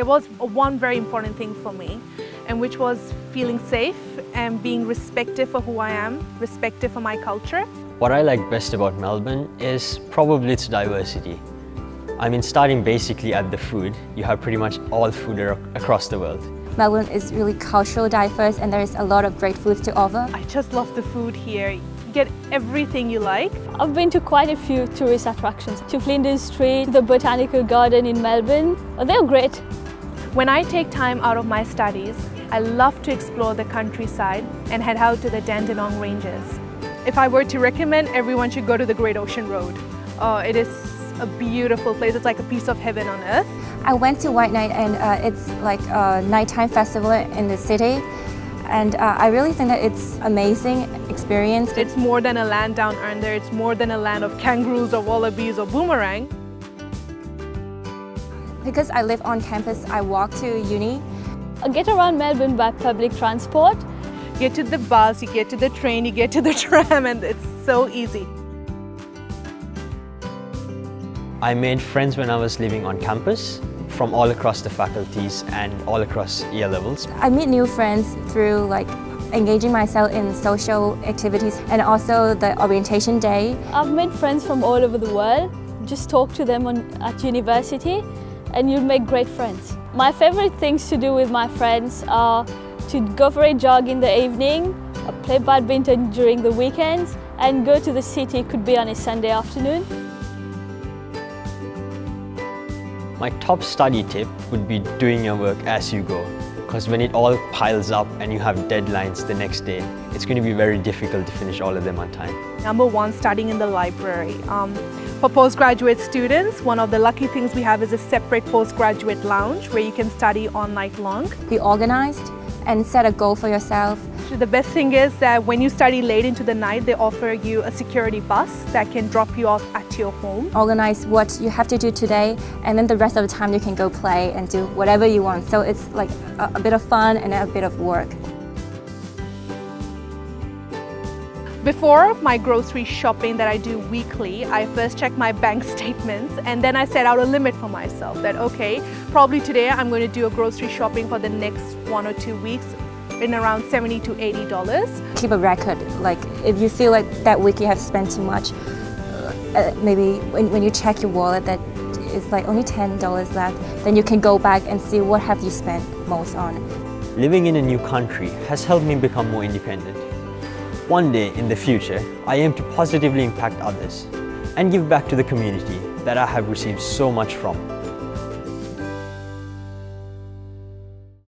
there was one very important thing for me, and which was feeling safe and being respected for who I am, respected for my culture. What I like best about Melbourne is probably its diversity. I mean, starting basically at the food, you have pretty much all food across the world. Melbourne is really culturally diverse and there is a lot of great foods to offer. I just love the food here. You get everything you like. I've been to quite a few tourist attractions, to Flinders Street, to the Botanical Garden in Melbourne. Oh, they're great. When I take time out of my studies, I love to explore the countryside and head out to the Dandenong Ranges. If I were to recommend, everyone should go to the Great Ocean Road. Oh, it is a beautiful place. It's like a piece of heaven on earth. I went to White Night and uh, it's like a nighttime festival in the city and uh, I really think that it's amazing experience. It's more than a land down under, it's more than a land of kangaroos or wallabies or boomerang. Because I live on campus, I walk to uni. I get around Melbourne by public transport. You get to the bus, you get to the train, you get to the tram and it's so easy. I made friends when I was living on campus from all across the faculties and all across year levels. I meet new friends through like engaging myself in social activities and also the orientation day. I've made friends from all over the world. Just talk to them on, at university and you'll make great friends. My favorite things to do with my friends are to go for a jog in the evening, play badminton during the weekends and go to the city, could be on a Sunday afternoon. My top study tip would be doing your work as you go. Because when it all piles up and you have deadlines the next day, it's going to be very difficult to finish all of them on time. Number one, studying in the library. Um, for postgraduate students, one of the lucky things we have is a separate postgraduate lounge where you can study all night long. Be organized and set a goal for yourself. The best thing is that when you study late into the night, they offer you a security bus that can drop you off at your home. Organize what you have to do today and then the rest of the time you can go play and do whatever you want. So it's like a, a bit of fun and a bit of work. Before my grocery shopping that I do weekly, I first check my bank statements and then I set out a limit for myself that okay, probably today I'm going to do a grocery shopping for the next one or two weeks in around 70 to 80 dollars. Keep a record, like if you feel like that week you have spent too much, uh, maybe when, when you check your wallet that it's like only $10 left, then you can go back and see what have you spent most on. Living in a new country has helped me become more independent. One day in the future, I aim to positively impact others and give back to the community that I have received so much from.